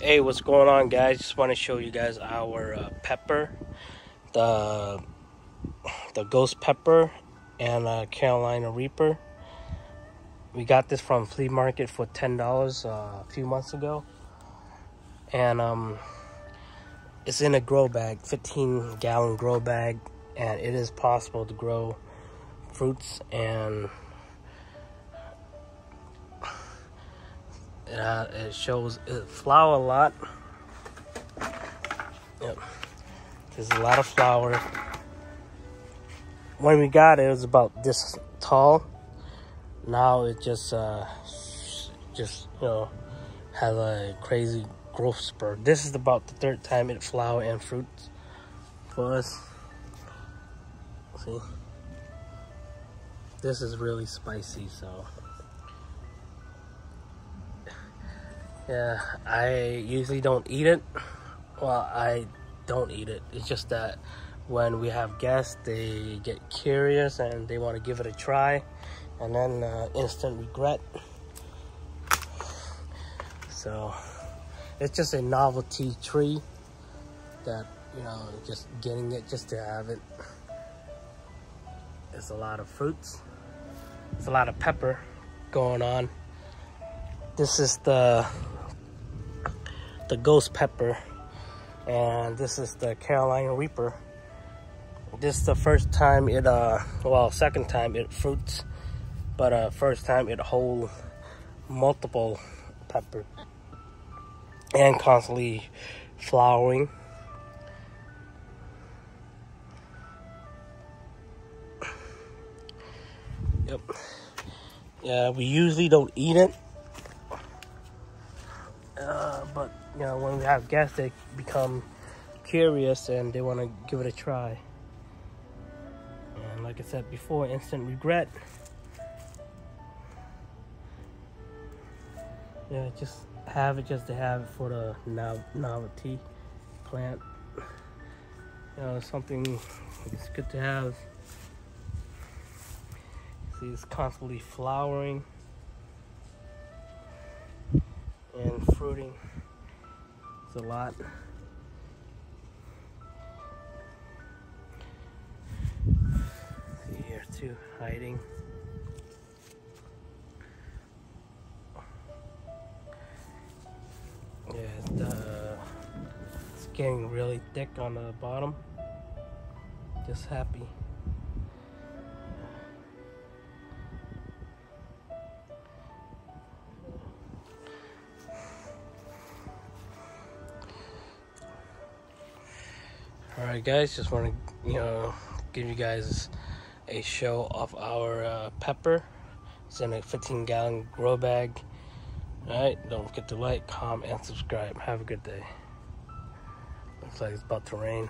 Hey, what's going on, guys? Just want to show you guys our uh, pepper, the the ghost pepper, and uh, Carolina Reaper. We got this from flea market for ten dollars uh, a few months ago, and um, it's in a grow bag, fifteen gallon grow bag, and it is possible to grow fruits and It, uh, it shows it flower a lot. Yep. There's a lot of flower. When we got it, it was about this tall. Now it just, uh, just you know, has a crazy growth spurt. This is about the third time it flower and fruits for us. See, this is really spicy, so. Yeah, I usually don't eat it. Well, I don't eat it. It's just that when we have guests, they get curious and they want to give it a try, and then uh, instant regret. So it's just a novelty tree that you know, just getting it just to have it. There's a lot of fruits. There's a lot of pepper going on. This is the the ghost pepper and this is the Carolina Reaper. This is the first time it, uh, well, second time it fruits, but uh, first time it hold multiple pepper and constantly flowering. Yep. Yeah, we usually don't eat it uh, but you know, when we have guests, they become curious and they want to give it a try. And like I said before, instant regret. Yeah, just have it just to have it for the no novelty plant. You know, something it's good to have. See, it's constantly flowering. Fruiting. It's a lot. See here too, hiding. Yeah, uh, it's getting really thick on the bottom. Just happy. All right guys just want to you know give you guys a show of our uh, pepper. It's in a 15 gallon grow bag. All right don't forget to like comment and subscribe. Have a good day. Looks like it's about to rain